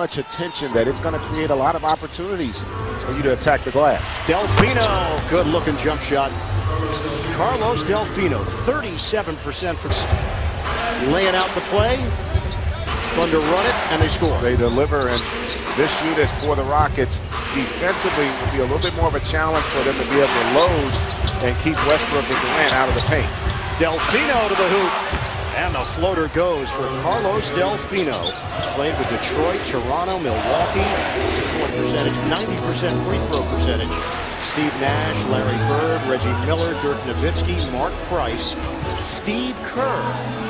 much attention that it's going to create a lot of opportunities for you to attack the glass. Delfino, good looking jump shot. Carlos Delfino, 37% for laying out the play. Thunder run it, and they score. They deliver, and this unit for the Rockets defensively will be a little bit more of a challenge for them to be able to load and keep Westbrook and Durant out of the paint. Delfino to the hoop. And the floater goes for Carlos Delfino. He's played with Detroit, Toronto, Milwaukee. Point percentage, 90% free throw percentage. Steve Nash, Larry Bird, Reggie Miller, Dirk Nowitzki, Mark Price, Steve Kerr,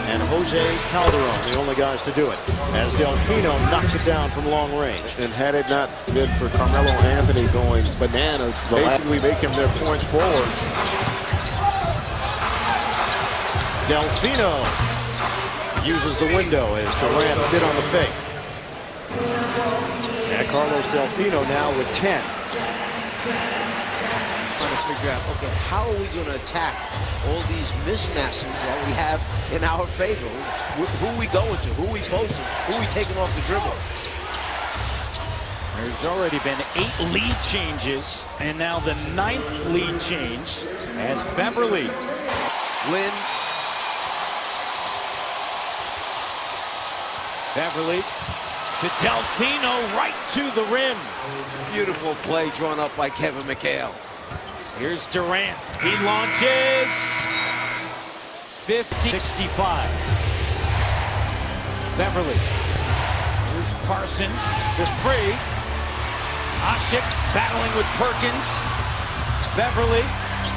and Jose Calderon, the only guys to do it. As Delfino knocks it down from long range. And had it not been for Carmelo Anthony going bananas, they basically make him their point forward. Delfino uses the window as Durant bit on the fake. And Carlos Delfino now with 10. Trying to figure out, okay, how are we going to attack all these mismatches that we have in our favor? Who, who are we going to? Who are we posting? Who are we taking off the dribble? There's already been eight lead changes, and now the ninth lead change as Beverley. Win. Beverley to Delfino right to the rim. Beautiful play drawn up by Kevin McHale. Here's Durant. He launches. 50 65. Beverley. Here's Parsons. The three. Asik battling with Perkins. Beverley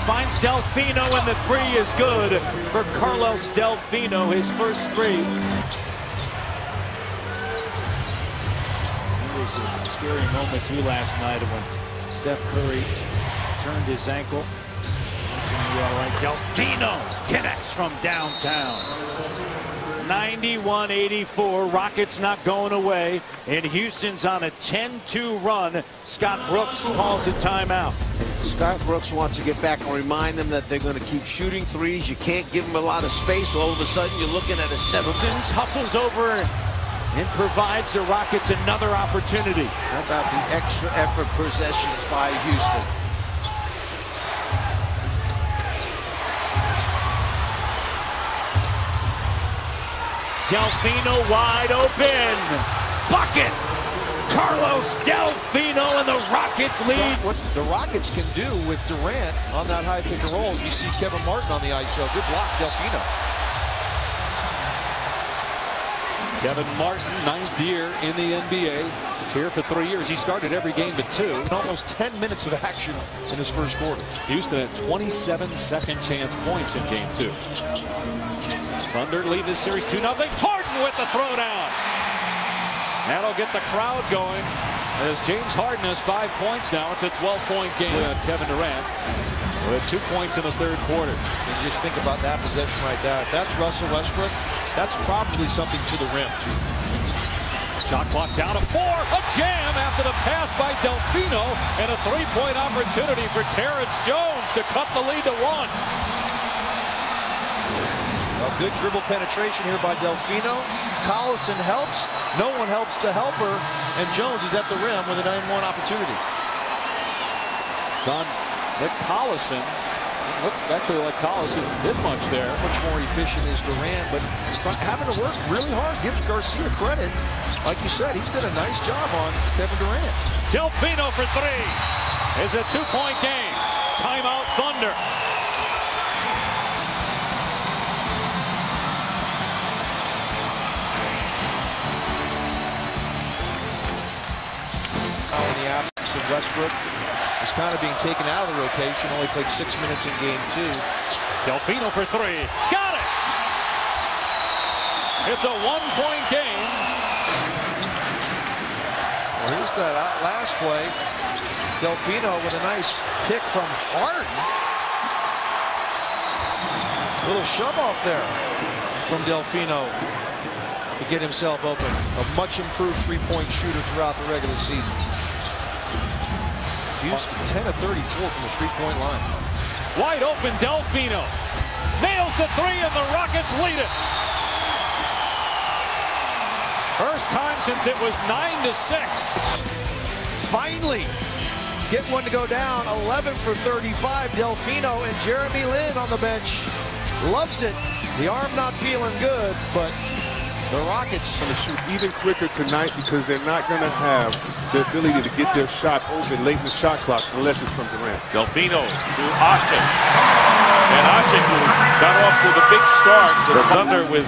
finds Delfino, and the three is good for Carlos Delfino, his first three. Scary moment too last night when Steph Curry turned his ankle. All right, Delfino connects from downtown. 91-84, Rockets not going away, and Houston's on a 10-2 run. Scott Brooks calls a timeout. Scott Brooks wants to get back and remind them that they're going to keep shooting threes. You can't give them a lot of space. All of a sudden, you're looking at a seven. Hustles over and provides the Rockets another opportunity. How about the extra effort possessions by Houston? Delfino wide open. Bucket. Carlos Delfino and the Rockets lead. What the Rockets can do with Durant on that high pick and roll is we see Kevin Martin on the ISO. Good block, Delfino. Kevin Martin, ninth year in the NBA. Here for three years. He started every game but two. Almost 10 minutes of action in his first quarter. Houston at 27 second chance points in game two. Thunder lead this series 2 0. Harden with the throwdown. That'll get the crowd going as James Harden has five points now. It's a 12-point game Kevin Durant with two points in the third quarter. And just think about that possession right there. If that's Russell Westbrook, that's probably something to the rim, too. Shot clock down to four. A jam after the pass by Delfino and a three-point opportunity for Terrence Jones to cut the lead to one. A good dribble penetration here by Delfino. Collison helps. No one helps the helper. And Jones is at the rim with a 9-1 opportunity. It's on Nick Collison. Looked actually like Collison did much there. Much more efficient is Durant, but having to work really hard. Give Garcia credit. Like you said, he's done a nice job on Kevin Durant. Delfino for three. It's a two-point game. Timeout Thunder. in the absence of Westbrook is kind of being taken out of the rotation. Only played six minutes in game two. Delfino for three. Got it! It's a one-point game. Well, here's that last play. Delfino with a nice pick from Harden. Little shove off there from Delfino to get himself open. A much improved three-point shooter throughout the regular season. Houston 10 of 34 from the three-point line. Wide open Delfino. Nails the three and the Rockets lead it. First time since it was 9 to 6. Finally, get one to go down. 11 for 35. Delfino and Jeremy Lin on the bench. Loves it. The arm not feeling good, but the Rockets are going to shoot even quicker tonight because they're not going to have the ability to get their shot open late in the shot clock unless it's from Durant. Delfino to Asik. And Asik got off to the big start. The Thunder with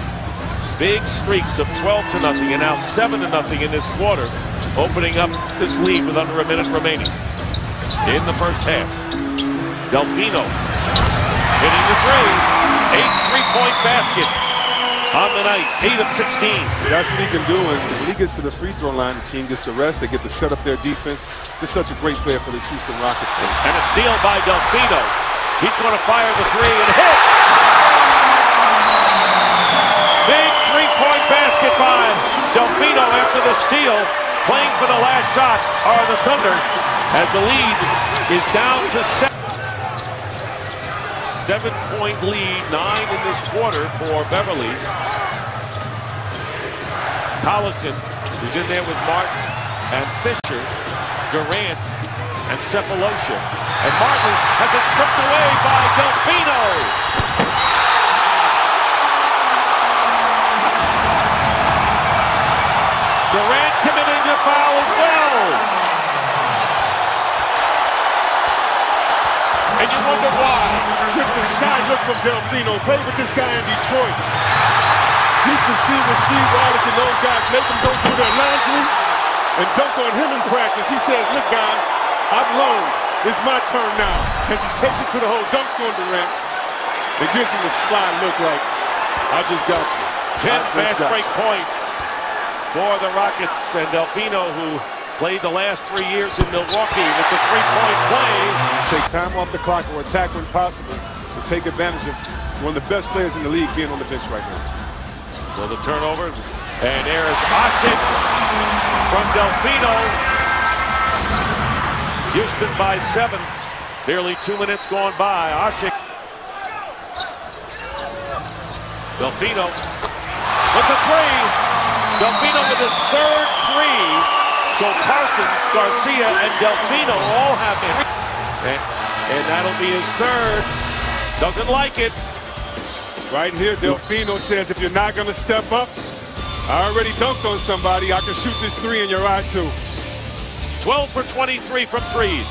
big streaks of 12 to nothing and now 7 to nothing in this quarter, opening up this lead with under a minute remaining in the first half. Delfino hitting the three. Eight three-point basket on the night, 8 of 16. That's what he can do, and when he gets to the free throw line, the team gets the rest. They get to set up their defense. This is such a great player for this Houston Rockets team. And a steal by Delfino. He's going to fire the three and hit. Big three-point basket by Delfino after the steal. Playing for the last shot are the Thunder as the lead is down to seven. Seven-point lead, nine in this quarter for Beverley. Collison is in there with Martin and Fisher, Durant, and Sefolosha. And Martin has it stripped away by Delfino. Durant committing a foul as well. And you wonder why. With the side look from Delfino, played with this guy in Detroit. Used to see Rasheed Wallace and those guys make them go through their laundry and dunk on him in practice. He says, look guys, I've learned. It's my turn now. As he takes it to the hole, dunks on Durant, It gives him a slide look like, I just got you. Ten fast break you. points for the Rockets and Delfino, who played the last three years in Milwaukee with the three-point play. Take time off the clock or attack when possible to take advantage of one of the best players in the league being on the bench right now. So the turnover, and there's Asik from Delfino. Houston by seven. Barely two minutes gone by. Asik. Delfino with the three. Delfino with his third three. So Parsons, Garcia, and Delfino all have it. And, and that'll be his third. Doesn't like it. Right here, Delfino says, if you're not going to step up, I already dunked on somebody. I can shoot this three in your eye, too. 12 for 23 from threes.